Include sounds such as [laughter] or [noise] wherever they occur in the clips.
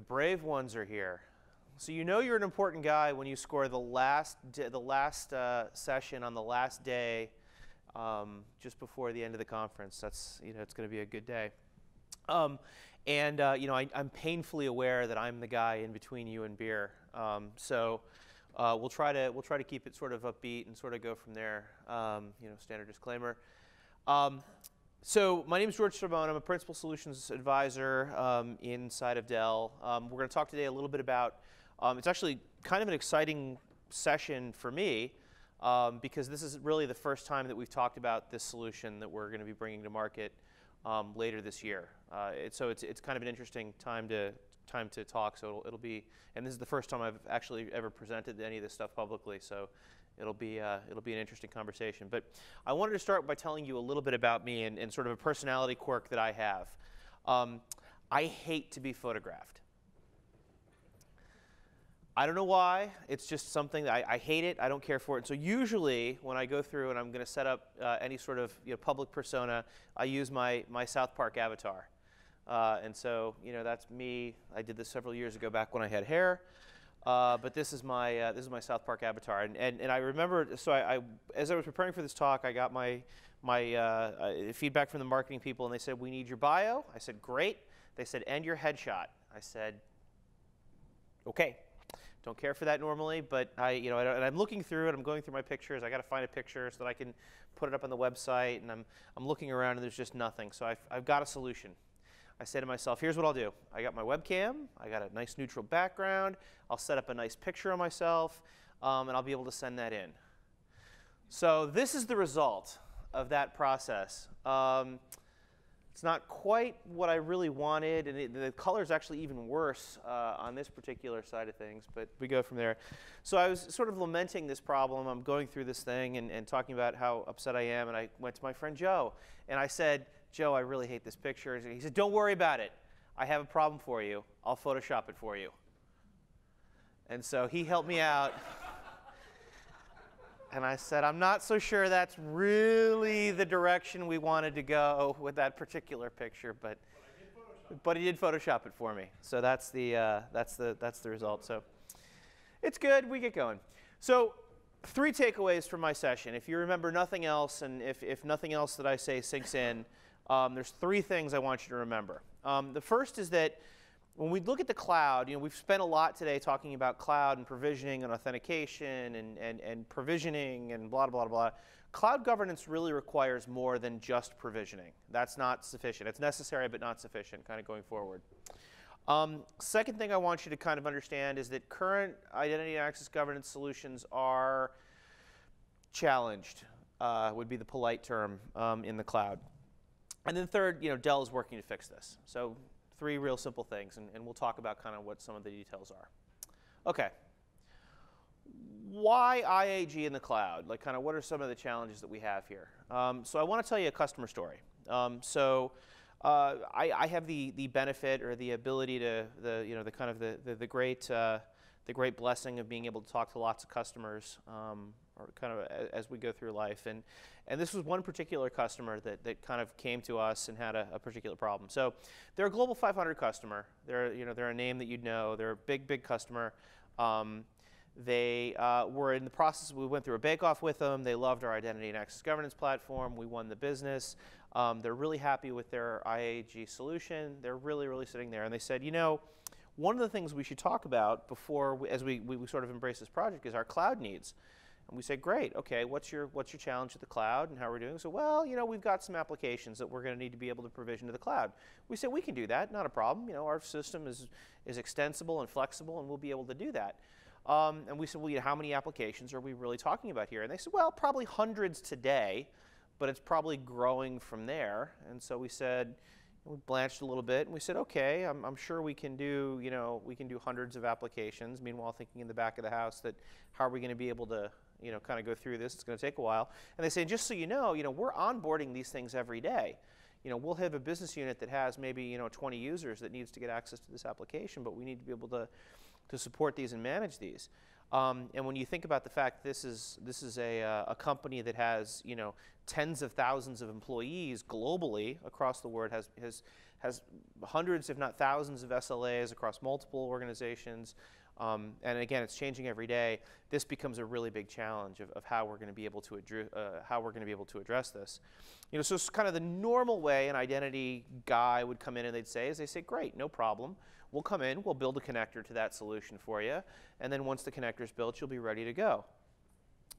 The brave ones are here. So you know you're an important guy when you score the last the last uh, session on the last day, um, just before the end of the conference. That's you know it's going to be a good day. Um, and uh, you know I, am painfully aware that I'm the guy in between you and beer. Um, so uh, we'll try to we'll try to keep it sort of upbeat and sort of go from there. Um, you know, standard disclaimer. So my name is George Cerbone. I'm a principal solutions advisor um, inside of Dell. Um, we're going to talk today a little bit about. Um, it's actually kind of an exciting session for me um, because this is really the first time that we've talked about this solution that we're going to be bringing to market um, later this year. Uh, it, so it's it's kind of an interesting time to time to talk. So it'll, it'll be, and this is the first time I've actually ever presented any of this stuff publicly. So it'll be, uh, it'll be an interesting conversation. But I wanted to start by telling you a little bit about me and, and sort of a personality quirk that I have. Um, I hate to be photographed. I don't know why. It's just something that I, I, hate it. I don't care for it. And so usually when I go through and I'm going to set up uh, any sort of you know, public persona, I use my, my South Park avatar. Uh, and so, you know, that's me. I did this several years ago back when I had hair. Uh, but this is my uh, this is my South Park avatar, and and, and I remember. So I, I, as I was preparing for this talk, I got my my uh, uh, feedback from the marketing people, and they said we need your bio. I said great. They said and your headshot. I said okay. Don't care for that normally, but I you know and I'm looking through it. I'm going through my pictures. I got to find a picture so that I can put it up on the website, and I'm I'm looking around and there's just nothing. So I've I've got a solution. I say to myself, here's what I'll do. I got my webcam, I got a nice neutral background, I'll set up a nice picture of myself, um, and I'll be able to send that in. So this is the result of that process. Um, it's not quite what I really wanted, and it, the color is actually even worse uh, on this particular side of things, but we go from there. So I was sort of lamenting this problem. I'm going through this thing and, and talking about how upset I am, and I went to my friend Joe, and I said, Joe, I really hate this picture. He said, Don't worry about it. I have a problem for you. I'll Photoshop it for you. And so he helped me out. [laughs] And I said, I'm not so sure that's really the direction we wanted to go with that particular picture, but but he did Photoshop it for me. So that's the uh, that's the that's the result. So it's good. We get going. So three takeaways from my session. If you remember nothing else, and if if nothing else that I say sinks in, um, there's three things I want you to remember. Um, the first is that when we look at the cloud, you know, we've spent a lot today talking about cloud and provisioning and authentication and, and, and provisioning and blah, blah, blah. Cloud governance really requires more than just provisioning. That's not sufficient. It's necessary, but not sufficient, kind of going forward. Um, second thing I want you to kind of understand is that current identity and access governance solutions are challenged, uh, would be the polite term um, in the cloud. And then third, you know, Dell is working to fix this. So three real simple things, and, and we'll talk about kind of what some of the details are. Okay. Why IAG in the cloud? Like, kind of, what are some of the challenges that we have here? Um, so, I want to tell you a customer story. Um, so, uh, I, I, have the the benefit or the ability to the you know the kind of the the, the great uh, the great blessing of being able to talk to lots of customers um, or kind of as we go through life. And, and this was one particular customer that, that kind of came to us and had a, a particular problem. So they're a Global 500 customer. They're, you know, they're a name that you'd know. They're a big, big customer. Um, they uh, were in the process, we went through a bake-off with them. They loved our identity and access governance platform. We won the business. Um, they're really happy with their IAG solution. They're really, really sitting there. And they said, you know, one of the things we should talk about before, we, as we, we, we sort of embrace this project, is our cloud needs. And we say, great, okay, what's your, what's your challenge with the cloud and how are we doing? So, well, you know, we've got some applications that we're going to need to be able to provision to the cloud. We said, we can do that, not a problem. You know, our system is, is extensible and flexible and we'll be able to do that. Um, and we said, well, you know, how many applications are we really talking about here? And they said, well, probably hundreds today, but it's probably growing from there. And so we said, we blanched a little bit and we said, okay, I'm, I'm, sure we can do, you know, we can do hundreds of applications. Meanwhile, thinking in the back of the house that how are we going to be able to, you know, kind of go through this? It's going to take a while. And they say, just so you know, you know, we're onboarding these things every day. You know, we'll have a business unit that has maybe, you know, 20 users that needs to get access to this application, but we need to be able to, to support these and manage these. Um, and when you think about the fact this is this is a, uh, a company that has you know tens of thousands of employees globally across the world has has has hundreds, if not thousands, of SLAs across multiple organizations. Um, and again, it's changing every day. This becomes a really big challenge of, of how we're going to be able to address uh, how we're going to be able to address this. You know, so it's kind of the normal way an identity guy would come in and they'd say is they say, great, no problem. We'll come in, we'll build a connector to that solution for you, and then once the connector is built, you'll be ready to go.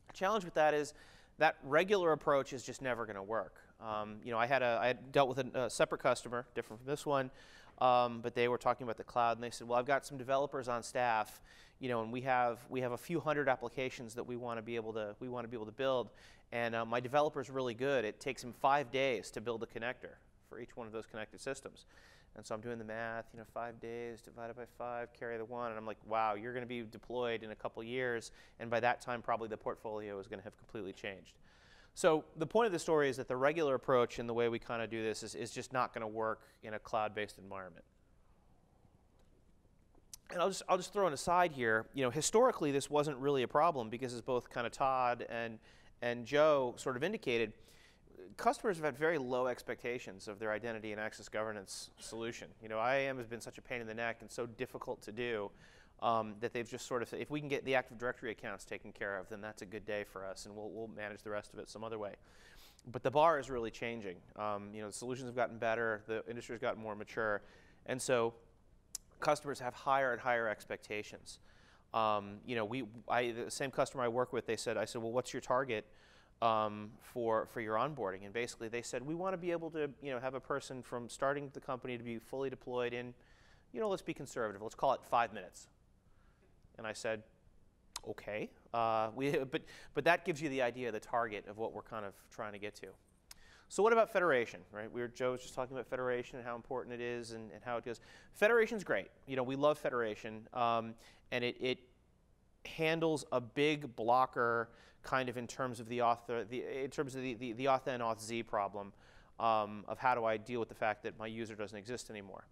The challenge with that is that regular approach is just never going to work. Um, you know, I had a, I had dealt with a, a separate customer, different from this one, um, but they were talking about the cloud, and they said, "Well, I've got some developers on staff, you know, and we have we have a few hundred applications that we want to be able to we want to be able to build, and uh, my developer's really good. It takes him five days to build a connector for each one of those connected systems." And so I'm doing the math, you know, five days divided by five, carry the one, and I'm like, wow, you're going to be deployed in a couple years, and by that time, probably the portfolio is going to have completely changed. So the point of the story is that the regular approach and the way we kind of do this is, is just not going to work in a cloud-based environment. And I'll just, I'll just throw an aside here. You know, historically, this wasn't really a problem because as both kind of Todd and, and Joe sort of indicated, customers have had very low expectations of their identity and access governance solution. You know, IAM has been such a pain in the neck and so difficult to do um, that they've just sort of, if we can get the Active Directory accounts taken care of, then that's a good day for us, and we'll, we'll manage the rest of it some other way. But the bar is really changing. Um, you know, the solutions have gotten better, the industry has gotten more mature, and so customers have higher and higher expectations. Um, you know, we, I, the same customer I work with, they said, I said, well, what's your target um, for, for your onboarding? And basically they said, we want to be able to, you know, have a person from starting the company to be fully deployed in, you know, let's be conservative, let's call it five minutes. And I said, okay. Uh, we, [laughs] but, but that gives you the idea, the target of what we're kind of trying to get to. So what about federation, right? We were, Joe was just talking about federation and how important it is and, and how it goes. Federation's great. You know, we love federation, um, and it, it handles a big blocker kind of in terms of the author, the, in terms of the, the, the auth n auth z problem um, of how do I deal with the fact that my user doesn't exist anymore.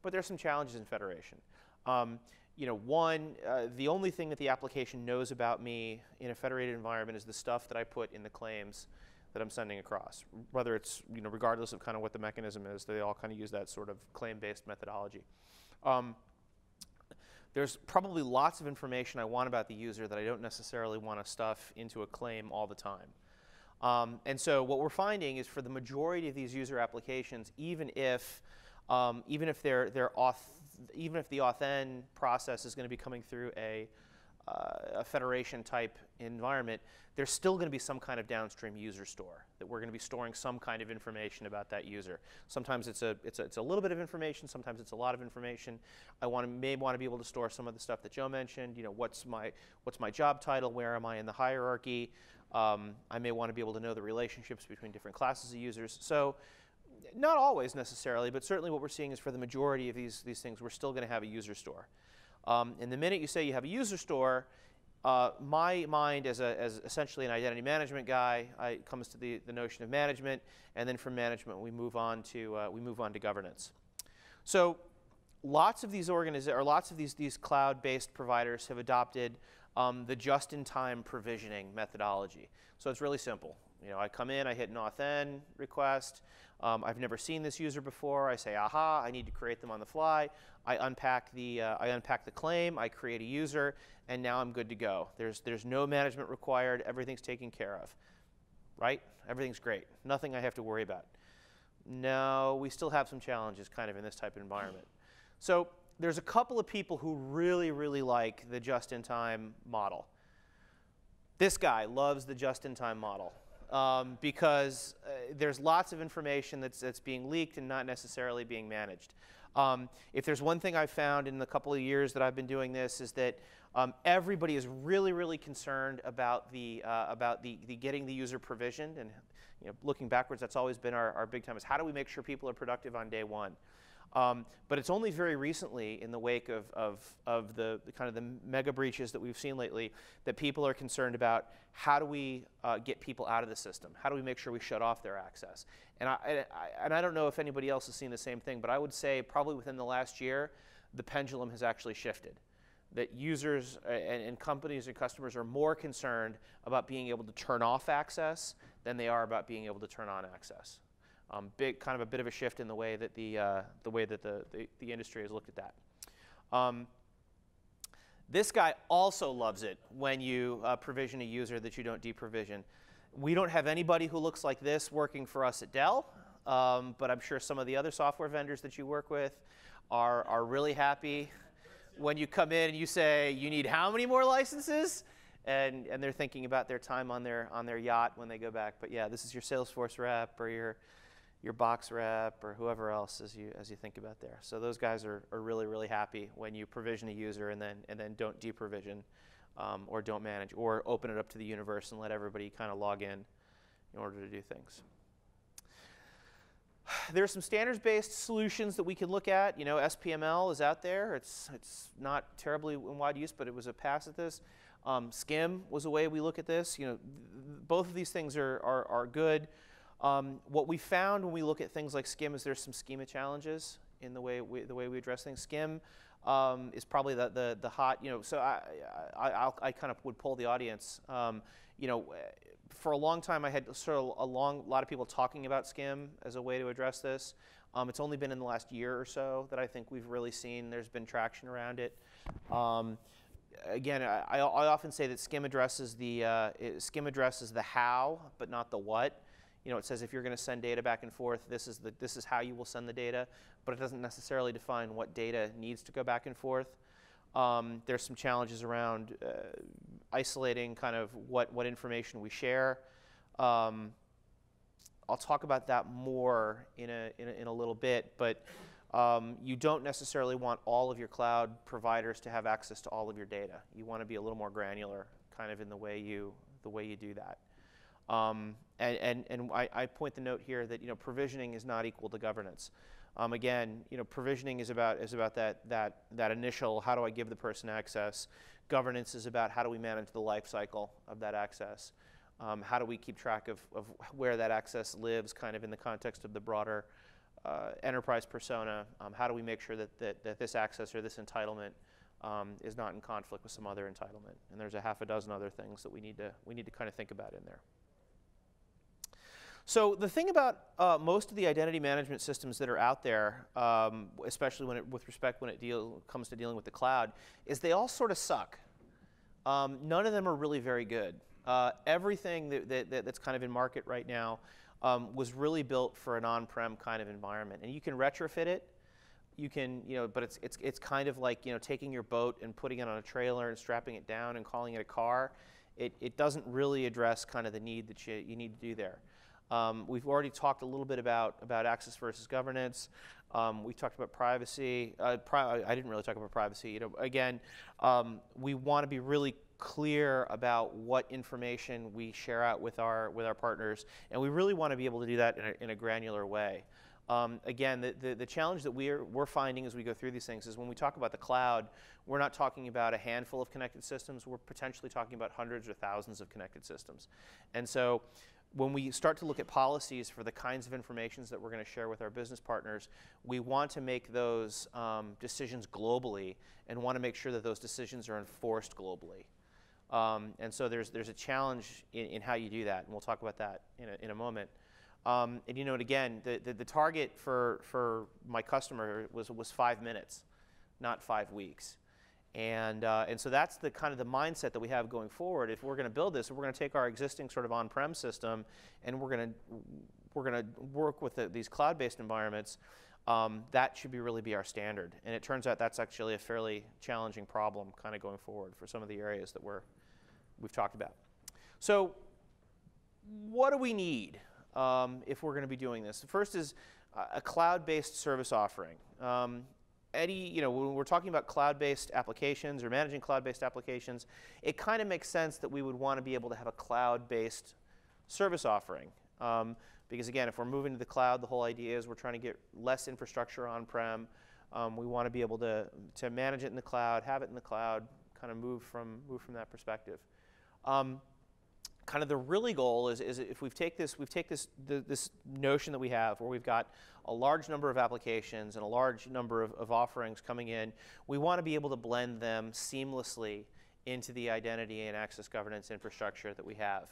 But there's some challenges in federation. Um, you know, one, uh, the only thing that the application knows about me in a federated environment is the stuff that I put in the claims that I'm sending across. Whether it's, you know, regardless of kind of what the mechanism is, they all kind of use that sort of claim-based methodology. Um, there's probably lots of information I want about the user that I don't necessarily want to stuff into a claim all the time. Um, and so what we're finding is for the majority of these user applications, even if um, even if they're, they're auth, even if the auth process is going to be coming through a, uh, a federation type environment, there's still going to be some kind of downstream user store that we're going to be storing some kind of information about that user. Sometimes it's a, it's a, it's a little bit of information, sometimes it's a lot of information. I want to, may want to be able to store some of the stuff that Joe mentioned, you know, what's my, what's my job title, where am I in the hierarchy. Um, I may want to be able to know the relationships between different classes of users. So not always necessarily, but certainly what we're seeing is for the majority of these, these things, we're still going to have a user store. Um, and the minute you say you have a user store, uh, my mind as, a, as essentially an identity management guy I, comes to the, the notion of management, and then from management we move on to, uh, we move on to governance. So lots of these or lots of these, these cloud-based providers have adopted um, the just-in-time provisioning methodology. So it's really simple. You know, I come in, I hit an auth request. Um, I've never seen this user before. I say, aha, I need to create them on the fly. I unpack the, uh, I unpack the claim, I create a user, and now I'm good to go. There's, there's no management required. Everything's taken care of, right? Everything's great. Nothing I have to worry about. No, we still have some challenges kind of in this type of environment. So there's a couple of people who really, really like the just-in-time model. This guy loves the just-in-time model um, because uh, there's lots of information that's, that's being leaked and not necessarily being managed. Um, if there's one thing I've found in the couple of years that I've been doing this is that um, everybody is really, really concerned about the uh, about the, the getting the user provisioned and you know, looking backwards, that's always been our, our big time is how do we make sure people are productive on day one? Um, but it's only very recently, in the wake of, of, of the, the, kind of the mega breaches that we've seen lately, that people are concerned about how do we uh, get people out of the system? How do we make sure we shut off their access? And I, I, and I don't know if anybody else has seen the same thing, but I would say probably within the last year, the pendulum has actually shifted. That users uh, and, and companies and customers are more concerned about being able to turn off access than they are about being able to turn on access. Um, big, kind of a bit of a shift in the way that the, uh, the, way that the, the, the, industry has looked at that. Um, this guy also loves it when you uh, provision a user that you don't deprovision. We don't have anybody who looks like this working for us at Dell, um, but I'm sure some of the other software vendors that you work with are, are really happy when you come in and you say, you need how many more licenses? And, and they're thinking about their time on their, on their yacht when they go back. But yeah, this is your Salesforce rep or your, your box rep or whoever else as you, as you think about there. So those guys are, are really, really happy when you provision a user and then, and then don't deprovision um, or don't manage or open it up to the universe and let everybody kind of log in in order to do things. [sighs] There are some standards-based solutions that we can look at. You know, SPML is out there. It's, it's not terribly in wide use, but it was a pass at this. Um, SCIM was a way we look at this. You know, both of these things are, are, are good. Um, what we found when we look at things like SCIM is there's some schema challenges in the way we, the way we address things. SCIM um, is probably the, the, the hot, you know, so I, I, I, kind of would pull the audience. Um, you know, for a long time I had sort of a long, lot of people talking about SCIM as a way to address this. Um, it's only been in the last year or so that I think we've really seen there's been traction around it. Um, again, I, I, often say that SCIM addresses the uh, SCIM addresses the how, but not the what. You know, it says if you're going to send data back and forth, this is the this is how you will send the data, but it doesn't necessarily define what data needs to go back and forth. Um, there's some challenges around uh, isolating kind of what what information we share. Um, I'll talk about that more in a, in a, in a little bit, but um, you don't necessarily want all of your cloud providers to have access to all of your data. You want to be a little more granular kind of in the way you, the way you do that. Um, and and, and I, I, point the note here that you know, provisioning is not equal to governance. Um, again, you know, provisioning is about, is about that, that, that initial, how do I give the person access? Governance is about how do we manage the life cycle of that access? Um, how do we keep track of, of where that access lives kind of in the context of the broader uh, enterprise persona, um, how do we make sure that, that, that this access or this entitlement um, is not in conflict with some other entitlement? And there's a half a dozen other things that we need to, we need to kind of think about in there. So the thing about uh, most of the identity management systems that are out there, um, especially when it, with respect when it deal, comes to dealing with the cloud, is they all sort of suck. Um, none of them are really very good. Uh, everything that, that, that's kind of in market right now um, was really built for an on-prem kind of environment. And you can retrofit it. You can, you know, but it's, it's, it's kind of like, you know, taking your boat and putting it on a trailer and strapping it down and calling it a car. It, it doesn't really address kind of the need that you, you need to do there. Um, we've already talked a little bit about, about access versus governance. Um, we talked about privacy. Uh, pri I didn't really talk about privacy. You know, again, um, we want to be really clear about what information we share out with our, with our partners, and we really want to be able to do that in a, in a granular way. Um, again, the, the, the, challenge that we're, we're finding as we go through these things is when we talk about the cloud, we're not talking about a handful of connected systems, we're potentially talking about hundreds or thousands of connected systems. And so when we start to look at policies for the kinds of informations that we're going to share with our business partners, we want to make those um, decisions globally and want to make sure that those decisions are enforced globally. Um, and so there's, there's a challenge in, in, how you do that, and we'll talk about that in a, in a moment. Um, and you know, and again, the, the, the, target for, for my customer was, was five minutes, not five weeks. And, uh, and so that's the kind of the mindset that we have going forward. If we're going to build this, we're going to take our existing sort of on-prem system and we're going to, we're going to work with the, these cloud-based environments, um, that should be really be our standard. And it turns out that's actually a fairly challenging problem kind of going forward for some of the areas that we're, we've talked about. So what do we need um, if we're going to be doing this? The first is a cloud-based service offering. Um, any, you know, when we're talking about cloud-based applications or managing cloud-based applications, it kind of makes sense that we would want to be able to have a cloud-based service offering. Um, because again, if we're moving to the cloud, the whole idea is we're trying to get less infrastructure on-prem. Um, we want to be able to, to manage it in the cloud, have it in the cloud, kind of move from, move from that perspective. Um, kind of the really goal is, is if we've take this, we've take this, the, this notion that we have where we've got a large number of applications and a large number of, of offerings coming in, we want to be able to blend them seamlessly into the identity and access governance infrastructure that we have.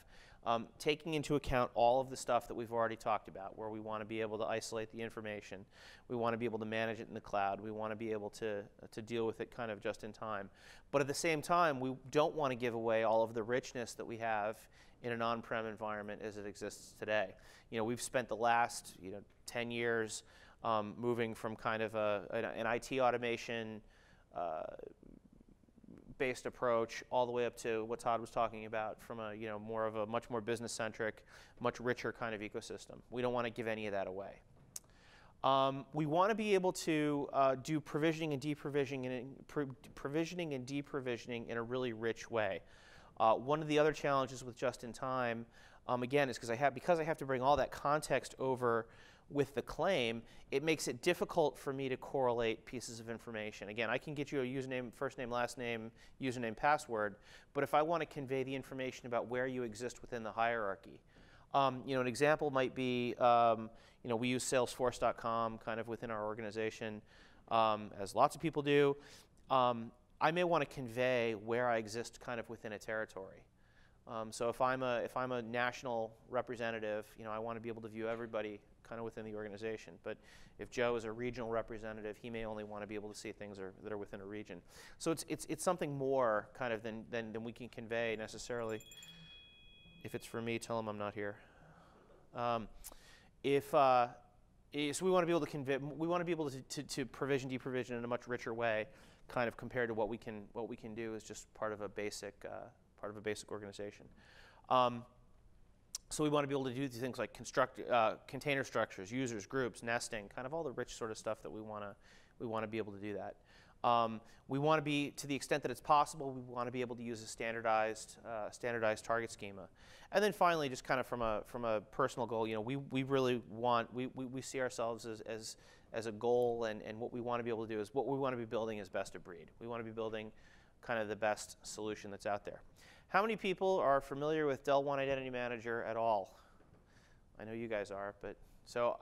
Um, taking into account all of the stuff that we've already talked about, where we want to be able to isolate the information, we want to be able to manage it in the cloud, we want to be able to, to deal with it kind of just in time. But at the same time, we don't want to give away all of the richness that we have in an on-prem environment as it exists today. You know, we've spent the last you know 10 years um, moving from kind of a, an, an IT automation uh, based approach all the way up to what Todd was talking about from a you know more of a much more business centric, much richer kind of ecosystem. We don't want to give any of that away. Um, we want to be able to uh, do provisioning and deprovisioning and pro provisioning and deprovisioning in a really rich way. Uh, one of the other challenges with just in time, um, again, is because I have because I have to bring all that context over with the claim, it makes it difficult for me to correlate pieces of information. Again, I can get you a username, first name, last name, username, password, but if I want to convey the information about where you exist within the hierarchy, um, you know, an example might be, um, you know, we use Salesforce.com kind of within our organization, um, as lots of people do. Um, I may want to convey where I exist kind of within a territory. Um, so if I'm a if I'm a national representative, you know, I want to be able to view everybody kind of within the organization. But if Joe is a regional representative, he may only want to be able to see things are, that are within a region. So it's, it's, it's something more kind of than, than, than we can convey necessarily. If it's for me, tell him I'm not here. Um, if, uh, so we want to be able to convey, we want to be able to, to, to provision, deprovision in a much richer way, kind of compared to what we can, what we can do is just part of a basic, uh, part of a basic organization. Um, so we want to be able to do things like construct uh, container structures, users, groups, nesting, kind of all the rich sort of stuff that we want to we want to be able to do that. Um, we want to be, to the extent that it's possible, we want to be able to use a standardized uh, standardized target schema. And then finally, just kind of from a from a personal goal, you know, we, we really want we, we, we see ourselves as, as as a goal, and, and what we want to be able to do is what we want to be building is best of breed. We want to be building kind of the best solution that's out there. How many people are familiar with Dell One Identity Manager at all? I know you guys are, but so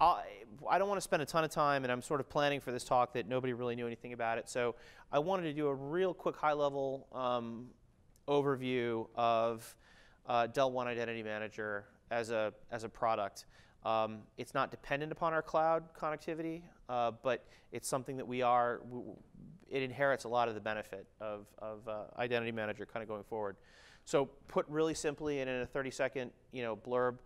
I, I don't want to spend a ton of time, and I'm sort of planning for this talk that nobody really knew anything about it. So I wanted to do a real quick high-level um, overview of uh, Dell One Identity Manager as a, as a product. Um, it's not dependent upon our cloud connectivity, uh, but it's something that we are, it inherits a lot of the benefit of, of uh, Identity Manager kind of going forward. So put really simply and in a 30 second you know, blurb,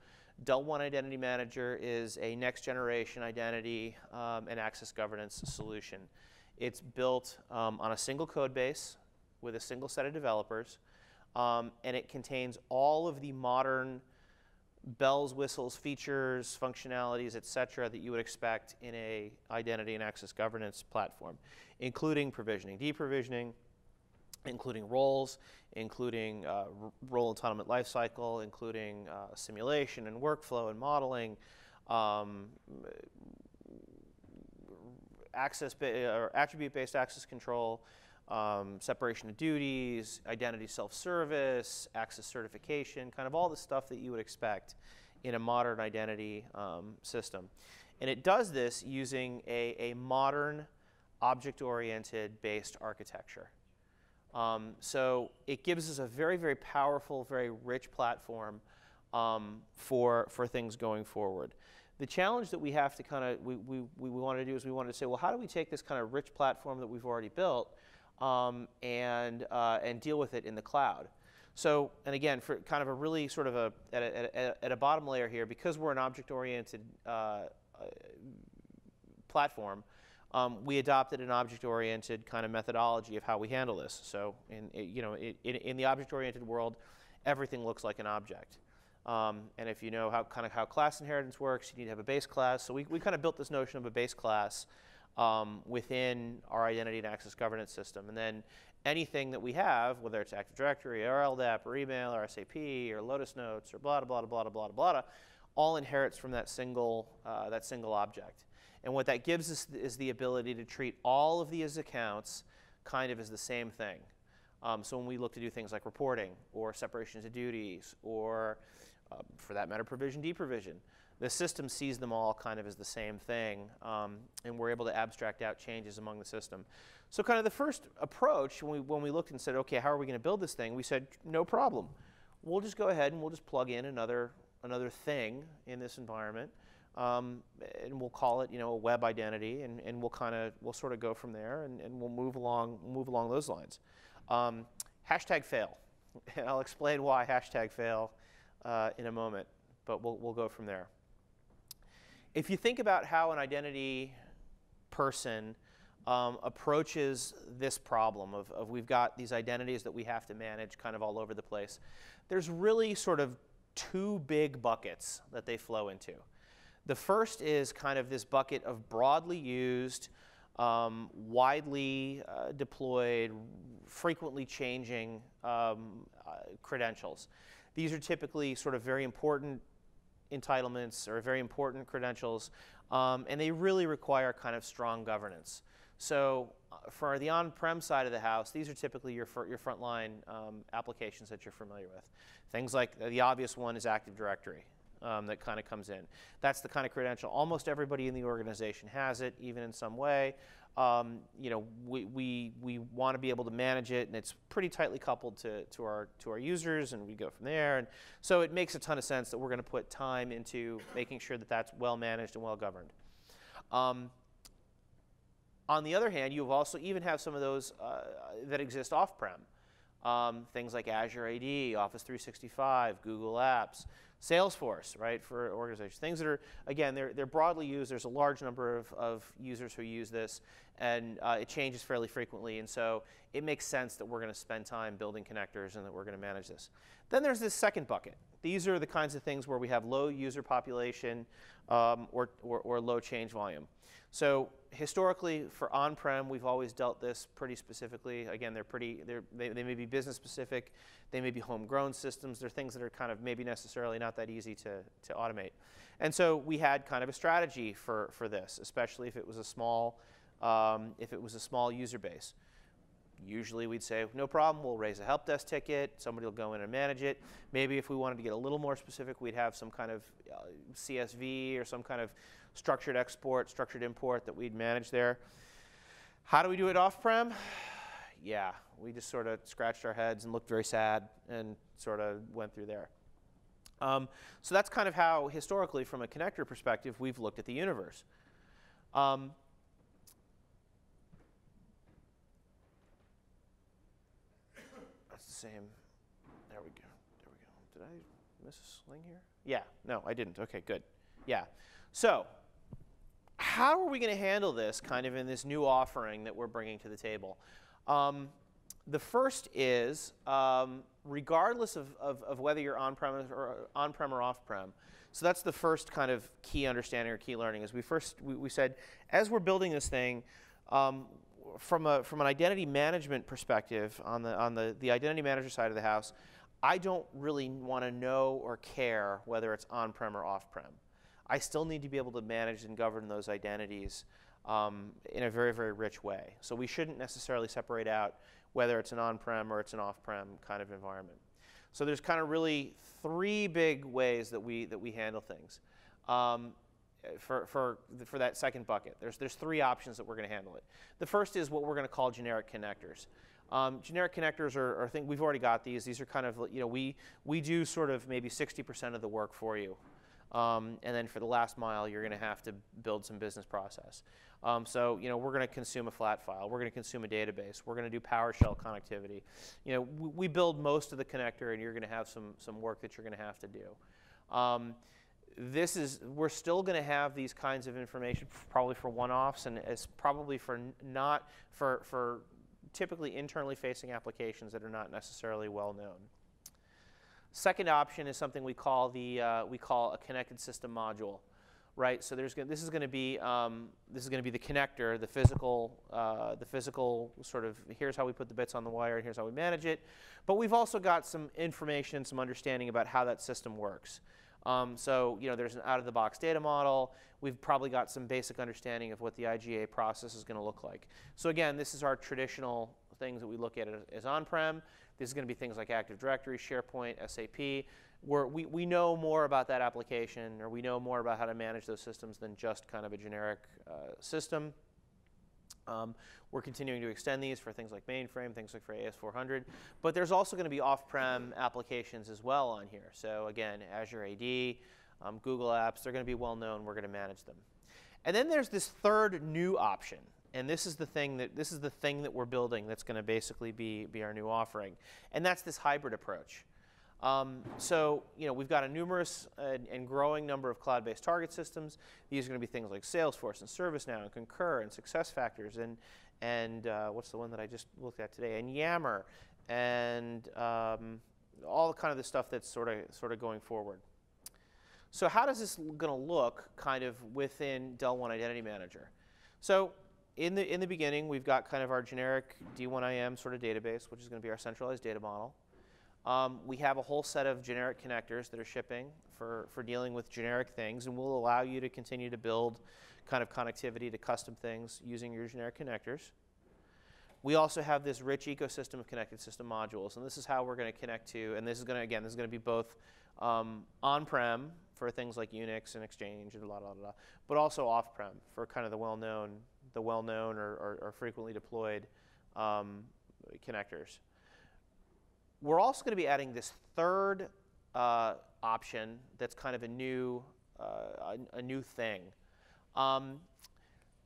Dell One Identity Manager is a next generation identity um, and access governance solution. It's built um, on a single code base with a single set of developers, um, and it contains all of the modern bells, whistles, features, functionalities, et cetera, that you would expect in a identity and access governance platform, including provisioning, deprovisioning, including roles, including uh, role entitlement lifecycle, including uh, simulation and workflow and modeling, um, access or attribute-based access control, um, separation of duties, identity self-service, access certification, kind of all the stuff that you would expect in a modern identity um, system. And it does this using a, a modern object-oriented based architecture. Um, so it gives us a very, very powerful, very rich platform um, for, for things going forward. The challenge that we have to kind of, we, we, we want to do is we want to say, well, how do we take this kind of rich platform that we've already built um, and, uh, and deal with it in the cloud. So, and again, for kind of a really sort of a, at a, at a, bottom layer here, because we're an object-oriented uh, uh, platform, um, we adopted an object-oriented kind of methodology of how we handle this. So, in, you know, in, in the object-oriented world, everything looks like an object. Um, and if you know how kind of how class inheritance works, you need to have a base class. So we, we kind of built this notion of a base class um, within our identity and access governance system. And then anything that we have, whether it's Active Directory or LDAP or email or SAP or Lotus Notes or blah, blah, blah, blah, blah, blah, all inherits from that single, uh, that single object. And what that gives us is the ability to treat all of these accounts kind of as the same thing. Um, so when we look to do things like reporting or separations of duties or, uh, for that matter, provision, deprovision, the system sees them all kind of as the same thing, um, and we're able to abstract out changes among the system. So kind of the first approach, when we, when we looked and said, okay, how are we going to build this thing, we said, no problem. we'll just go ahead and we'll just plug in another, another thing in this environment. Um, and we'll call it, you know, a web identity, and, and we'll kind of, we'll sort of go from there, and, and we'll move along, move along those lines. Um, hashtag fail. [laughs] And I'll explain why hashtag fail uh, in a moment, but we'll, we'll go from there. If you think about how an identity person um, approaches this problem of, of we've got these identities that we have to manage kind of all over the place, there's really sort of two big buckets that they flow into. The first is kind of this bucket of broadly used, um, widely uh, deployed, frequently changing um, uh, credentials. These are typically sort of very important entitlements or very important credentials, um, and they really require kind of strong governance. So uh, for the on-prem side of the house, these are typically your, your frontline um, applications that you're familiar with. Things like the obvious one is Active Directory. Um, that kind of comes in. That's the kind of credential. Almost everybody in the organization has it, even in some way. Um, you know, we, we, we want to be able to manage it, and it's pretty tightly coupled to, to, our, to our users, and we go from there. And so it makes a ton of sense that we're going to put time into making sure that that's well managed and well governed. Um, on the other hand, you also even have some of those uh, that exist off-prem. Um, things like Azure AD, Office 365, Google Apps, Salesforce, right, for organizations. Things that are, again, they're, they're broadly used. There's a large number of, of users who use this, and uh, it changes fairly frequently. And so it makes sense that we're going to spend time building connectors and that we're going to manage this. Then there's this second bucket. These are the kinds of things where we have low user population um, or, or, or low change volume. So historically, for on-prem, we've always dealt this pretty specifically. Again, they're pretty, they're, they, they may be business specific, they may be homegrown systems, they're things that are kind of maybe necessarily not that easy to, to automate. And so we had kind of a strategy for, for this, especially if it was a small, um, if it was a small user base. Usually we'd say, no problem, we'll raise a help desk ticket, somebody will go in and manage it. Maybe if we wanted to get a little more specific, we'd have some kind of uh, CSV or some kind of structured export, structured import that we'd manage there. How do we do it off-prem? [sighs] Yeah, we just sort of scratched our heads and looked very sad and sort of went through there. Um, so that's kind of how, historically, from a connector perspective, we've looked at the universe. Um, [coughs] that's the same. There we go. There we go. Did I miss a sling here? Yeah. No, I didn't. Okay, good. Yeah. So how are we going to handle this kind of in this new offering that we're bringing to the table? Um, the first is, um, regardless of, of, of, whether you're on-prem or, on or off-prem, so that's the first kind of key understanding or key learning is we first, we, we said, as we're building this thing, um, from, a, from an identity management perspective, on, the, on the, the identity manager side of the house, I don't really want to know or care whether it's on-prem or off-prem. I still need to be able to manage and govern those identities um, in a very, very rich way. So we shouldn't necessarily separate out whether it's an on-prem or it's an off-prem kind of environment. So there's kind of really three big ways that we, that we handle things. Um, for, for, for that second bucket, there's, there's three options that we're going to handle it. The first is what we're going to call generic connectors. Um, generic connectors are, are things, we've already got these. These are kind of, you know, we, we do sort of maybe 60% of the work for you. Um, and then for the last mile, you're going to have to build some business process. Um, so, you know, we're going to consume a flat file. We're going to consume a database. We're going to do PowerShell connectivity. You know, we, we, build most of the connector, and you're going to have some, some work that you're going to have to do. Um, this is, we're still going to have these kinds of information probably for one-offs, and it's probably for not, for, for typically internally facing applications that are not necessarily well known. Second option is something we call the uh, we call a connected system module, right? So there's this is going to be um, this is going to be the connector, the physical uh, the physical sort of here's how we put the bits on the wire, and here's how we manage it. But we've also got some information, some understanding about how that system works. Um, so you know there's an out-of-the-box data model. We've probably got some basic understanding of what the IGA process is going to look like. So again, this is our traditional things that we look at as on-prem. This is going to be things like Active Directory, SharePoint, SAP, where we, we know more about that application or we know more about how to manage those systems than just kind of a generic uh, system. Um, we're continuing to extend these for things like mainframe, things like for AS400, but there's also going to be off-prem applications as well on here. So again, Azure AD, um, Google Apps, they're going to be well known. We're going to manage them. And then there's this third new option, and this is the thing that this is the thing that we're building that's going to basically be be our new offering, and that's this hybrid approach. Um, so, you know, we've got a numerous and, growing number of cloud-based target systems. These are going to be things like Salesforce and ServiceNow and Concur and SuccessFactors and and uh, what's the one that I just looked at today and Yammer and um, all kind of the stuff that's sort of sort of going forward. So how does this going to look kind of within Dell One Identity Manager? So in the in the beginning, we've got kind of our generic D1IM sort of database, which is going to be our centralized data model. Um, we have a whole set of generic connectors that are shipping for, for dealing with generic things, and will allow you to continue to build kind of connectivity to custom things using your generic connectors. We also have this rich ecosystem of connected system modules, and this is how we're going to connect to, and this is going to, again, this is going to be both um, on-prem for things like Unix and Exchange and blah, blah, blah, but also off-prem for kind of the well-known, the well-known or, or, or frequently deployed um, connectors. We're also going to be adding this third uh, option that's kind of a new, uh, a, a, new thing. Um,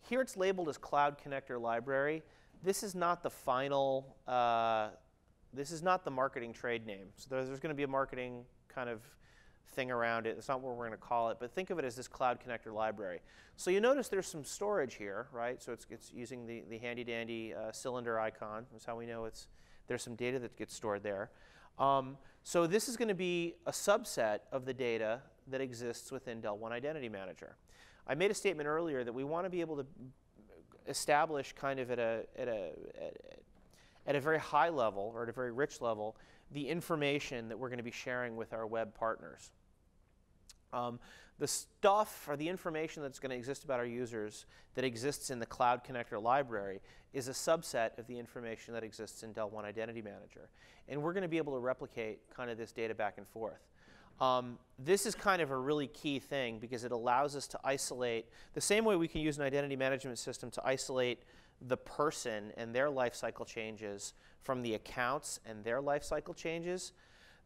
here it's labeled as Cloud Connector Library. This is not the final, uh, this is not the marketing trade name. So there's, there's going to be a marketing kind of thing around it. It's not what we're going to call it, but think of it as this Cloud Connector Library. So you notice there's some storage here, right? So it's, it's using the, the handy dandy uh, cylinder icon. That's how we know it's there's some data that gets stored there. Um, so this is going to be a subset of the data that exists within Dell One Identity Manager. I made a statement earlier that we want to be able to establish kind of at a, at a, at a very high level or at a very rich level the information that we're going to be sharing with our web partners. Um, the stuff or the information that's going to exist about our users that exists in the Cloud Connector library is a subset of the information that exists in Dell One Identity Manager. And we're going to be able to replicate kind of this data back and forth. Um, this is kind of a really key thing because it allows us to isolate, the same way we can use an identity management system to isolate the person and their lifecycle changes from the accounts and their lifecycle changes,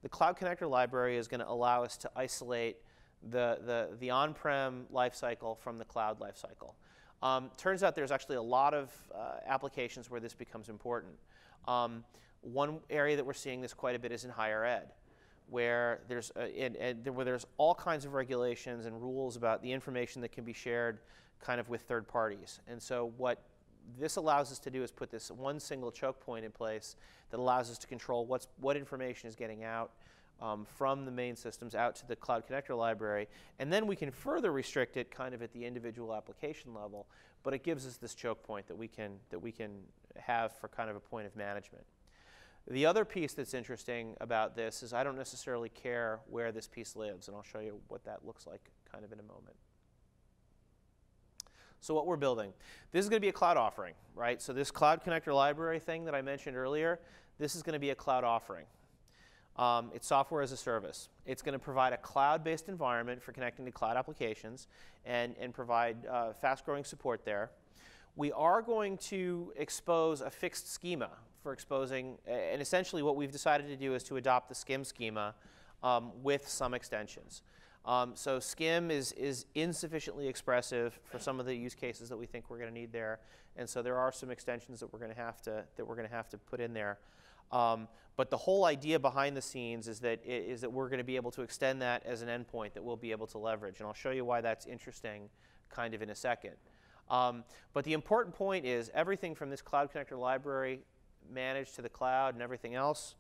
the Cloud Connector library is going to allow us to isolate the, the, the on-prem lifecycle from the cloud lifecycle. Um, turns out there's actually a lot of uh, applications where this becomes important. Um, one area that we're seeing this quite a bit is in higher ed, where there's, uh, and, and where there's all kinds of regulations and rules about the information that can be shared kind of with third parties. And so what this allows us to do is put this one single choke point in place that allows us to control what's, what information is getting out, um, from the main systems out to the Cloud Connector library. And then we can further restrict it kind of at the individual application level, but it gives us this choke point that we can, that we can have for kind of a point of management. The other piece that's interesting about this is I don't necessarily care where this piece lives, and I'll show you what that looks like kind of in a moment. So what we're building, this is going to be a cloud offering, right? So this Cloud Connector library thing that I mentioned earlier, this is going to be a cloud offering. Um, it's software as a service. It's going to provide a cloud-based environment for connecting to cloud applications and, and provide uh, fast-growing support there. We are going to expose a fixed schema for exposing, and essentially what we've decided to do is to adopt the SCIM schema um, with some extensions. Um, so SCIM is, is insufficiently expressive for some of the use cases that we think we're going to need there, and so there are some extensions that we're going to have to that we're going to have to put in there. Um, but the whole idea behind the scenes is that, is that we're going to be able to extend that as an endpoint that we'll be able to leverage. And I'll show you why that's interesting kind of in a second. Um, but the important point is everything from this Cloud Connector library managed to the cloud and everything else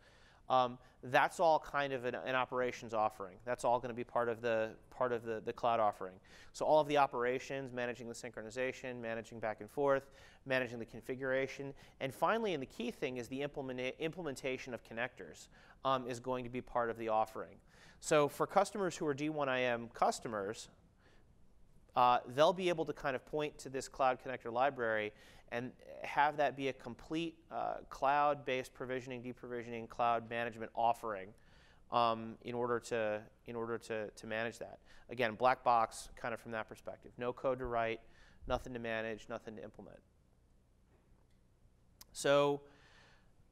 um, that's all kind of an, an, operations offering. That's all going to be part of the part of the, the cloud offering. So all of the operations, managing the synchronization, managing back and forth, managing the configuration, and finally, and the key thing is the implementa implementation of connectors um, is going to be part of the offering. So for customers who are D1IM customers, uh, they'll be able to kind of point to this Cloud Connector library and have that be a complete uh, cloud-based provisioning, deprovisioning, cloud management offering um, in order to in order to, to manage that. Again, black box kind of from that perspective. No code to write, nothing to manage, nothing to implement. So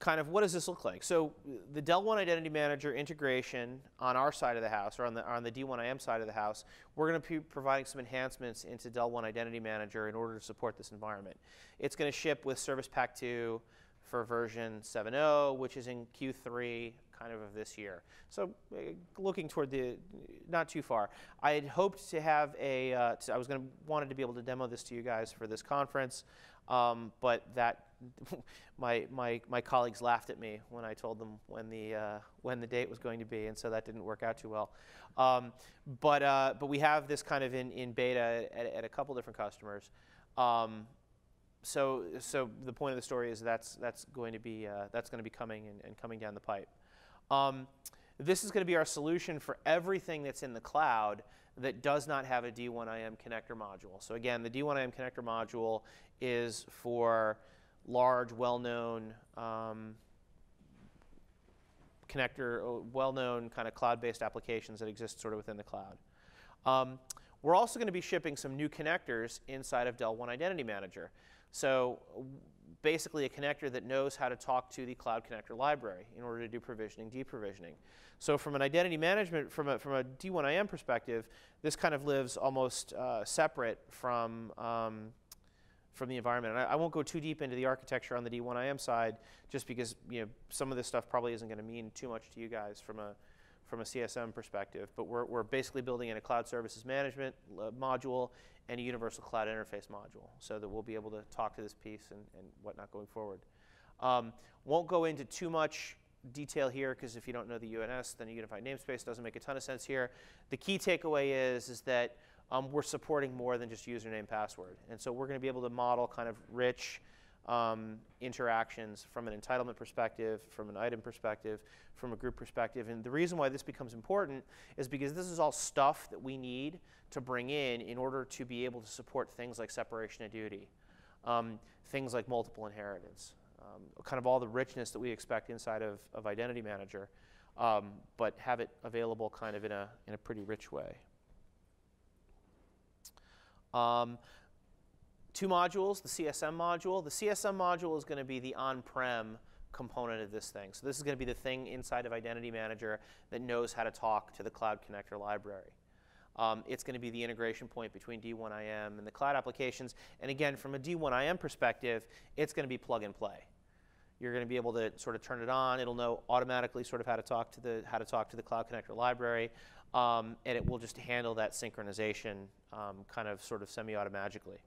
kind of what does this look like? So the Dell One Identity Manager integration on our side of the house, or on the, on the D1IM side of the house, we're going to be providing some enhancements into Dell One Identity Manager in order to support this environment. It's going to ship with Service Pack 2 for version 7.0, which is in Q3 kind of of this year. So uh, looking toward the, not too far. I had hoped to have a. Uh, I was going to wanted to be able to demo this to you guys for this conference, um, but that [laughs] my, my, my colleagues laughed at me when I told them when the, uh, when the date was going to be, and so that didn't work out too well. Um, but, uh, but we have this kind of in, in beta at, at a couple different customers. Um, so, so the point of the story is that's, that's going to be, uh, that's going to be coming and, and, coming down the pipe. Um, this is going to be our solution for everything that's in the cloud that does not have a D1IM connector module. So again, the D1IM connector module is for large, well-known um, connector, uh, well-known kind of cloud-based applications that exist sort of within the cloud. Um, we're also going to be shipping some new connectors inside of Dell One Identity Manager. So basically a connector that knows how to talk to the Cloud Connector library in order to do provisioning, deprovisioning. So from an identity management, from a, from a D1IM perspective, this kind of lives almost uh, separate from um, from the environment. And I, I, won't go too deep into the architecture on the D1IM side, just because you know some of this stuff probably isn't going to mean too much to you guys from a from a CSM perspective. But we're, we're basically building in a cloud services management uh, module and a universal cloud interface module, so that we'll be able to talk to this piece and, and whatnot going forward. Um, won't go into too much detail here because if you don't know the UNS, then a unified namespace doesn't make a ton of sense here. The key takeaway is is that um, we're supporting more than just username password. And so we're going to be able to model kind of rich um, interactions from an entitlement perspective, from an item perspective, from a group perspective. And the reason why this becomes important is because this is all stuff that we need to bring in in order to be able to support things like separation of duty, um, things like multiple inheritance, um, kind of all the richness that we expect inside of, of Identity Manager, um, but have it available kind of in a, in a pretty rich way. Um, two modules, the CSM module. The CSM module is going to be the on-prem component of this thing. So this is going to be the thing inside of Identity Manager that knows how to talk to the Cloud Connector library. Um, it's going to be the integration point between D1IM and the cloud applications. And again, from a D1IM perspective, it's going to be plug and play. You're going to be able to sort of turn it on. It'll know automatically sort of how to talk to the how to talk to the Cloud Connector library, um, and it will just handle that synchronization um, kind of sort of semi-automatically.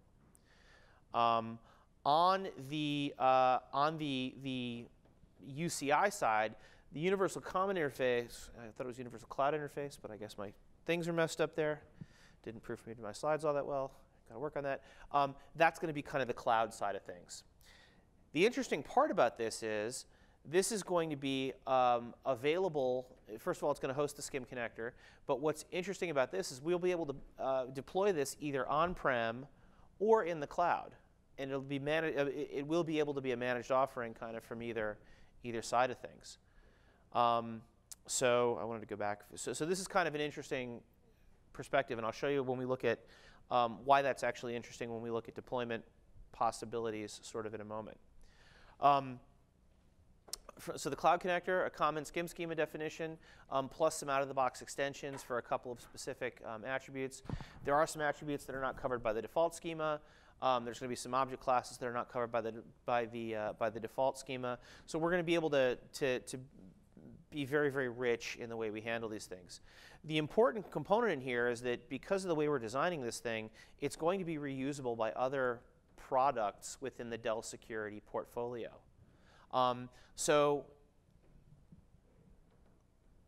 Um, on the uh, on the the UCI side, the Universal Common Interface, I thought it was Universal Cloud Interface, but I guess my things are messed up there. Didn't proofread my slides all that well. Got to work on that. Um, that's going to be kind of the cloud side of things. The interesting part about this is this is going to be um, available. First of all, it's going to host the SCIM connector. But what's interesting about this is we'll be able to uh, deploy this either on-prem or in the cloud, and it'll be. Uh, it will be able to be a managed offering, kind of from either either side of things. Um, so I wanted to go back. So, so this is kind of an interesting perspective, and I'll show you when we look at um, why that's actually interesting when we look at deployment possibilities, sort of in a moment. Um, so the cloud connector, a common SCIM schema definition, um, plus some out-of-the-box extensions for a couple of specific um, attributes. There are some attributes that are not covered by the default schema. Um, there's going to be some object classes that are not covered by the by the uh, by the default schema. So we're going to be able to to to be very very rich in the way we handle these things. The important component in here is that because of the way we're designing this thing, it's going to be reusable by other products within the Dell security portfolio. Um, so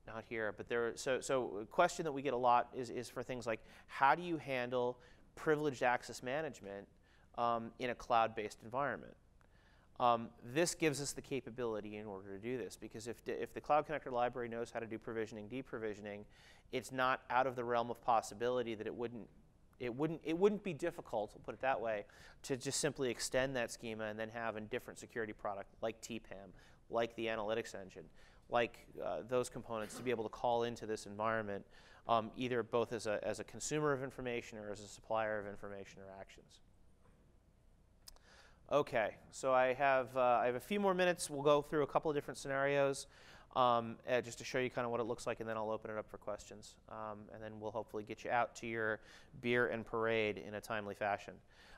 not here, but there. So, so a question that we get a lot is, is for things like how do you handle privileged access management um, in a cloud-based environment? Um, this gives us the capability in order to do this because if, if the Cloud Connector library knows how to do provisioning, deprovisioning, it's not out of the realm of possibility that it wouldn't it wouldn't, it wouldn't be difficult, we'll put it that way, to just simply extend that schema and then have a different security product like TPAM, like the analytics engine, like uh, those components to be able to call into this environment um, either both as a, as a consumer of information or as a supplier of information or actions. Okay, so I have, uh, I have a few more minutes. We'll go through a couple of different scenarios um, uh, just to show you kind of what it looks like, and then I'll open it up for questions. Um, and then we'll hopefully get you out to your beer and parade in a timely fashion.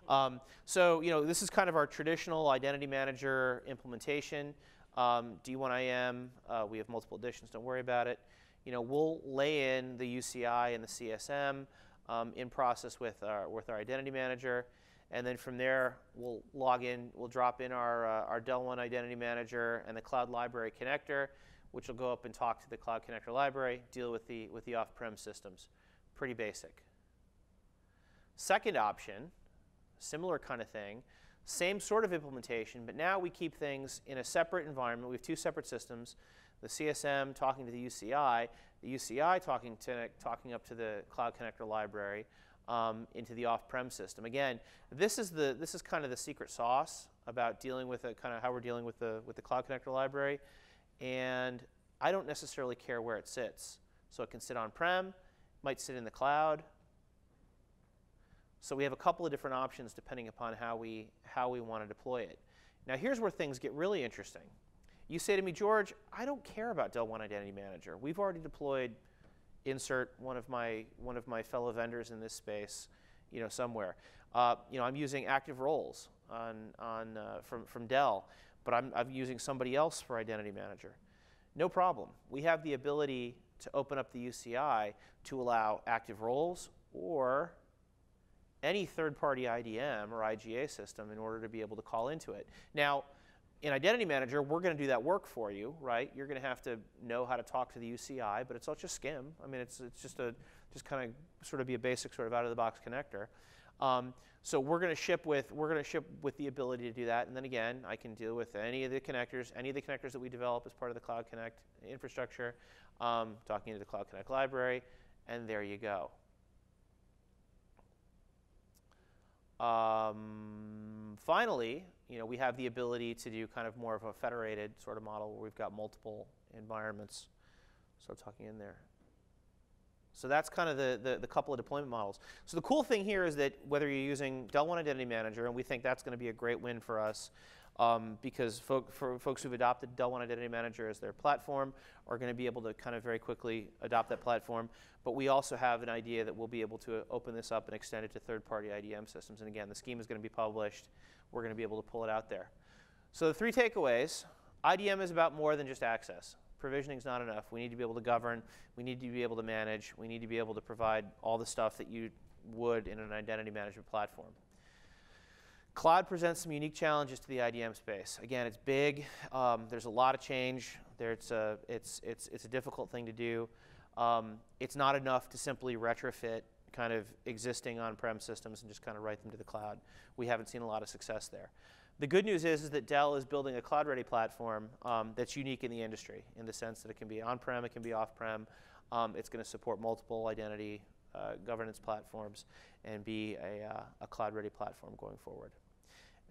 Um, so, you know, this is kind of our traditional identity manager implementation. Um, D1IM, uh, we have multiple editions, don't worry about it. You know, we'll lay in the UCI and the CSM um, in process with our, with our identity manager. And then from there, we'll log in, we'll drop in our, uh, our Dell One Identity Manager and the Cloud Library connector, which will go up and talk to the Cloud Connector Library, deal with the, with the off-prem systems. Pretty basic. Second option, similar kind of thing, same sort of implementation, but now we keep things in a separate environment. We have two separate systems, the CSM talking to the UCI, the UCI talking, to, talking up to the Cloud Connector Library, um, into the off-prem system. Again, this is the this is kind of the secret sauce about dealing with it, kind of how we're dealing with the with the Cloud Connector library, and I don't necessarily care where it sits. So it can sit on-prem, might sit in the cloud. So we have a couple of different options depending upon how we how we want to deploy it. Now here's where things get really interesting. You say to me, George, I don't care about Dell One Identity Manager. We've already deployed insert one of my one of my fellow vendors in this space, you know, somewhere. Uh, you know, I'm using active roles on on uh, from from Dell, but I'm I'm using somebody else for Identity Manager. No problem. We have the ability to open up the UCI to allow active roles or any third-party IDM or IGA system in order to be able to call into it. Now, in Identity Manager, we're going to do that work for you, right? You're going to have to know how to talk to the UCI, but it's all just SCIM. I mean, it's, it's just a just kind of sort of be a basic sort of out-of-the-box connector. Um, so we're going to ship with we're going to ship with the ability to do that, and then again, I can deal with any of the connectors, any of the connectors that we develop as part of the Cloud Connect infrastructure, um, talking to the Cloud Connect library, and there you go. Um, finally, you know, we have the ability to do kind of more of a federated sort of model where we've got multiple environments. So talking in there. So that's kind of the, the, the, couple of deployment models. So the cool thing here is that whether you're using Dell One Identity Manager, and we think that's going to be a great win for us, um, because for folks who've adopted Dell One Identity Manager as their platform are going to be able to kind of very quickly adopt that platform. But we also have an idea that we'll be able to open this up and extend it to third-party IDM systems. And again, the scheme is going to be published we're going to be able to pull it out there. So the three takeaways, IDM is about more than just access. Provisioning is not enough. We need to be able to govern. We need to be able to manage. We need to be able to provide all the stuff that you would in an identity management platform. Cloud presents some unique challenges to the IDM space. Again, it's big. Um, there's a lot of change. There's a, it's, it's, it's a difficult thing to do. Um, it's not enough to simply retrofit kind of existing on-prem systems and just kind of write them to the cloud. We haven't seen a lot of success there. The good news is, is that Dell is building a cloud-ready platform um, that's unique in the industry in the sense that it can be on-prem, it can be off-prem. Um, it's going to support multiple identity uh, governance platforms and be a, uh, a cloud-ready platform going forward.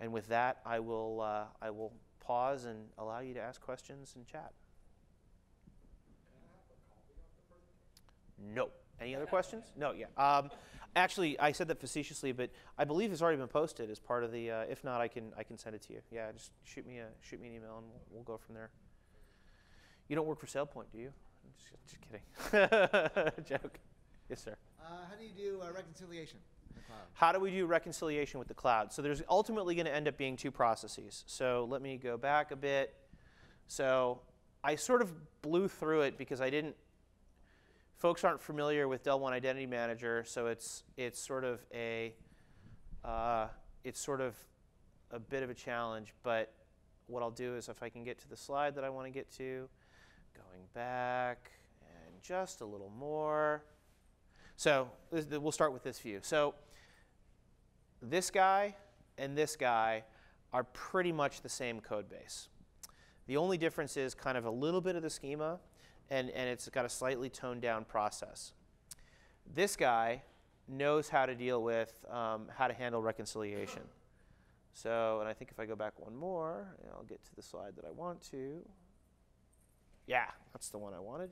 And with that, I will, uh, I will pause and allow you to ask questions and chat. No. Any other questions? No, yeah. Um, actually, I said that facetiously, but I believe it's already been posted as part of the. Uh, if not, I can I can send it to you. Yeah, just shoot me a shoot me an email and we'll, we'll go from there. You don't work for SailPoint, do you? Just, just kidding. [laughs] Joke. Yes, sir. Uh, how do you do uh, reconciliation? How do we do reconciliation with the cloud? So there's ultimately going to end up being two processes. So let me go back a bit. So I sort of blew through it because I didn't folks aren't familiar with Dell One Identity Manager, so it's it's sort of a uh, it's sort of a bit of a challenge. But what I'll do is if I can get to the slide that I want to get to, going back and just a little more. So we'll start with this view. So this guy and this guy are pretty much the same code base. The only difference is kind of a little bit of the schema and, and it's got a slightly toned down process. This guy knows how to deal with um, how to handle reconciliation. So, and I think if I go back one more, I'll get to the slide that I want to. Yeah, that's the one I wanted.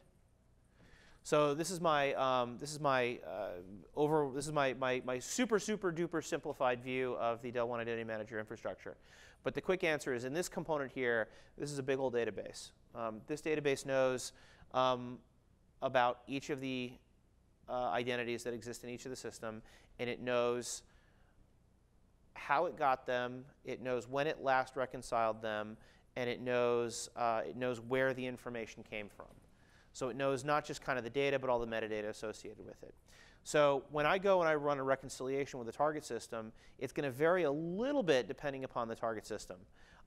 So this is my um, this is my uh, over this is my, my my super super duper simplified view of the Dell One Identity Manager infrastructure. But the quick answer is in this component here, this is a big old database. Um, this database knows um, about each of the uh, identities that exist in each of the system, and it knows how it got them, it knows when it last reconciled them, and it knows, uh, it knows where the information came from. So it knows not just kind of the data, but all the metadata associated with it. So when I go and I run a reconciliation with a target system, it's going to vary a little bit depending upon the target system.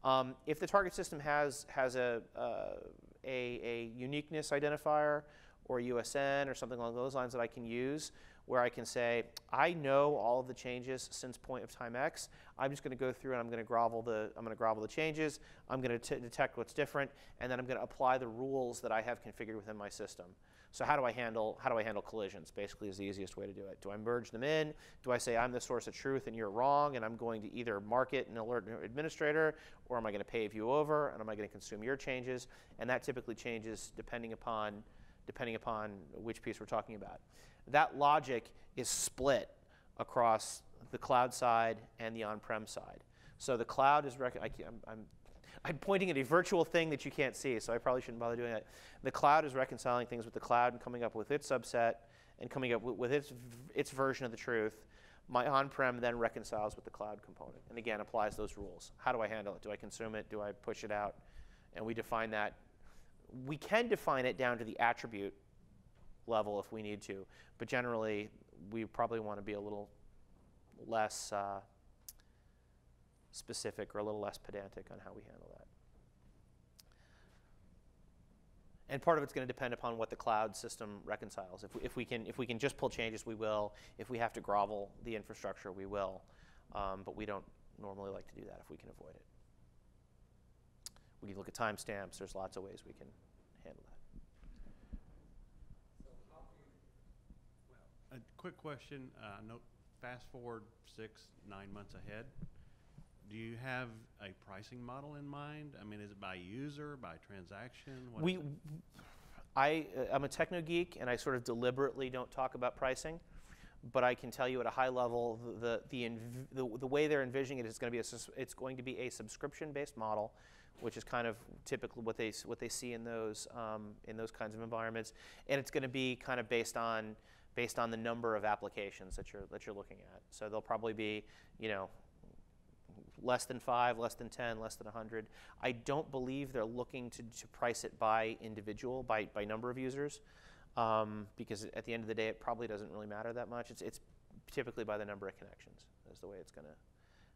Um, if the target system has, has a, uh, a, a uniqueness identifier or USN or something along those lines that I can use, where I can say, I know all of the changes since point of time X. I'm just going to go through and I'm going to grovel the I'm going to grovel the changes. I'm going to detect what's different, and then I'm going to apply the rules that I have configured within my system. So how do I handle how do I handle collisions? Basically, is the easiest way to do it. Do I merge them in? Do I say I'm the source of truth and you're wrong, and I'm going to either mark it and alert an administrator, or am I going to pave you over and am I going to consume your changes? And that typically changes depending upon depending upon which piece we're talking about that logic is split across the cloud side and the on-prem side. So the cloud is, I, am I'm, pointing at a virtual thing that you can't see, so I probably shouldn't bother doing that. The cloud is reconciling things with the cloud and coming up with its subset and coming up with, with its, its version of the truth. My on-prem then reconciles with the cloud component and again applies those rules. How do I handle it? Do I consume it? Do I push it out? And we define that. We can define it down to the attribute level if we need to. But generally, we probably want to be a little less uh, specific or a little less pedantic on how we handle that. And part of it's going to depend upon what the cloud system reconciles. If we, if we, can, if we can just pull changes, we will. If we have to grovel the infrastructure, we will. Um, but we don't normally like to do that if we can avoid it. We can look at timestamps. There's lots of ways we can handle that. A quick question, uh, note, fast forward six, nine months ahead. Do you have a pricing model in mind? I mean, is it by user, by transaction? What We. I, uh, I'm a techno geek, and I sort of deliberately don't talk about pricing. But I can tell you at a high level, the the the, the, the way they're envisioning it is going to be a it's going to be a subscription-based model, which is kind of typically what they what they see in those um, in those kinds of environments, and it's going to be kind of based on based on the number of applications that you're that you're looking at. So they'll probably be, you know, less than five, less than 10, less than 100. I don't believe they're looking to, to price it by individual, by, by number of users, um, because at the end of the day, it probably doesn't really matter that much. It's, it's typically by the number of connections is the way it's going to,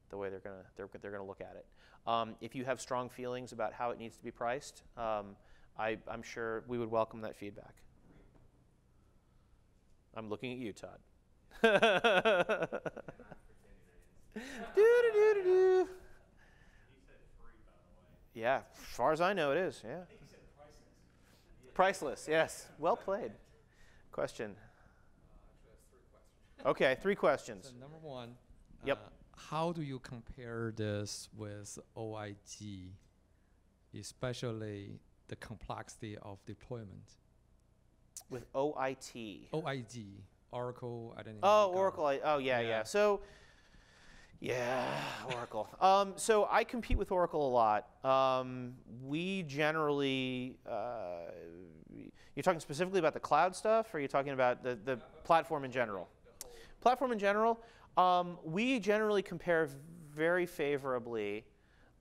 the way they're going to, they're, they're going to look at it. Um, if you have strong feelings about how it needs to be priced, um, I, I'm sure we would welcome that feedback. I'm looking at you, Todd. [laughs] Yeah, as far as I know, it is. Yeah. Priceless. Yes. Well played. Question. Okay, three So questions. number one. Yep. uh, how do you compare this with OIG, especially the complexity of deployment? With OIT. OIG, Oracle Identity. Oh. Oracle. I- Oh, yeah, yeah. Yeah. So, yeah, Oracle. um, so I compete with Oracle a lot. Um, we generally, uh, you're talking specifically about the cloud stuff, or are you talking about the, the platform in general? Platform in general, um, we generally compare very favorably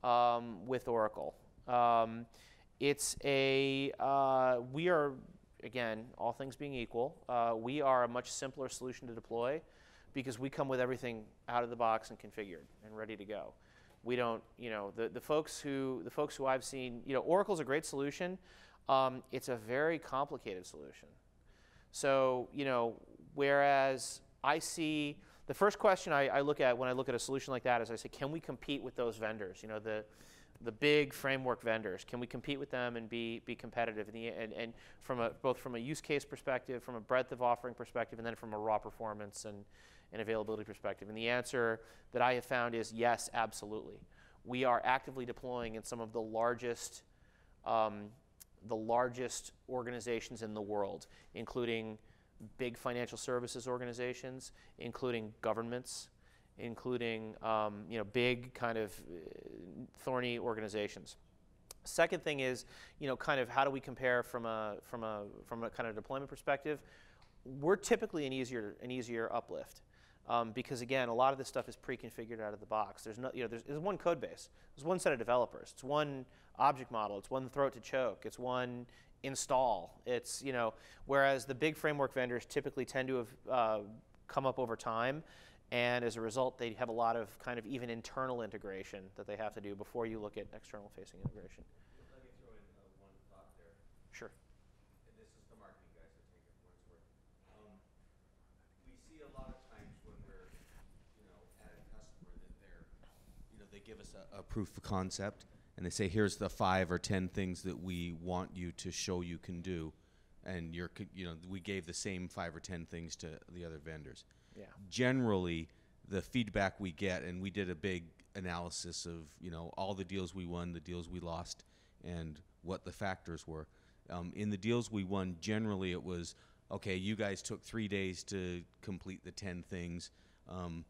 um, with Oracle. Um, it's a, uh, we are, again, all things being equal, uh, we are a much simpler solution to deploy because we come with everything out of the box and configured and ready to go. We don't, you know, the, the folks who the folks who I've seen, you know, Oracle's a great solution. Um, it's a very complicated solution. So, you know, whereas I see the first question I, I look at when I look at a solution like that is I say, can we compete with those vendors? You know, the the big framework vendors. Can we compete with them and be be competitive? The, and, and from a both from a use case perspective, from a breadth of offering perspective, and then from a raw performance and, and availability perspective. And the answer that I have found is yes, absolutely. We are actively deploying in some of the largest um, the largest organizations in the world, including big financial services organizations, including governments, including um, you know big kind of uh, thorny organizations. Second thing is, you know, kind of how do we compare from a from a from a kind of deployment perspective? We're typically an easier an easier uplift um, because again, a lot of this stuff is pre-configured out of the box. There's no, you know, there's, there's one code base. There's one set of developers. It's one object model. It's one throat to choke. It's one install. It's you know, whereas the big framework vendors typically tend to have uh, come up over time. And as a result, they have a lot of kind of even internal integration that they have to do before you look at external facing integration. Let me throw in uh, one thought there, Sure. and this is the marketing guys that take it for what it's worth. Um, we see a lot of times when we're, you know, at a customer that they're, you know, they give us a, a proof of concept, and they say, here's the five or ten things that we want you to show you can do, and you're, you know, we gave the same five or ten things to the other vendors. Yeah. generally the feedback we get and we did a big analysis of you know all the deals we won the deals we lost and what the factors were. Um, in the deals we won generally it was okay you guys took three days to complete the 10 things. Um,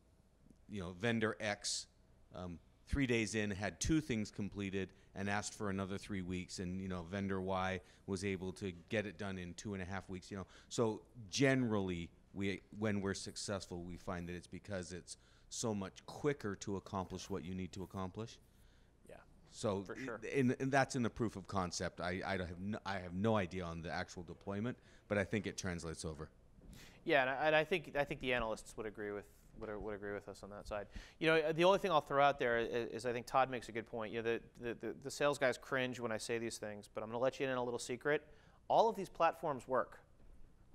you know vendor x um, three days in had two things completed and asked for another three weeks and you know vendor y was able to get it done in two and a half weeks you know so generally we when we're successful we find that it's because it's so much quicker to accomplish what you need to accomplish Yeah. so For sure. and, and that's in the proof of concept I, I don't have no, I have no idea on the actual deployment but I think it translates over Yeah, and I, and I think I think the analysts would agree with would, would agree with us on that side. You know, the only thing I'll throw out there is, is I think Todd makes a good point. You know, the, the, the, sales guys cringe when I say these things, but I'm going to let you in on a little secret. All of these platforms work.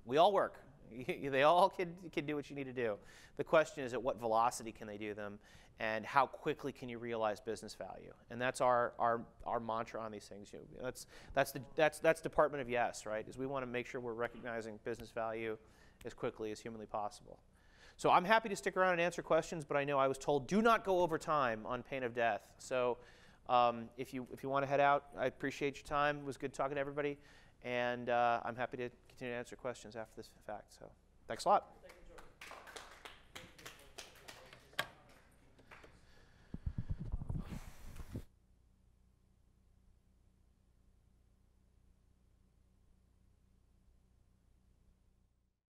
We all work. [laughs] they all can, can do what you need to do. The question is at what velocity can they do them, and how quickly can you realize business value? And that's our, our, our mantra on these things. You know, that's, that's, the, that's, that's Department of Yes, right? Is we want to make sure we're recognizing business value as quickly as humanly possible. So I'm happy to stick around and answer questions, but I know I was told do not go over time on pain of death. So um, if you if you want to head out, I appreciate your time. It was good talking to everybody, and uh, I'm happy to continue to answer questions after this fact. So thanks a lot.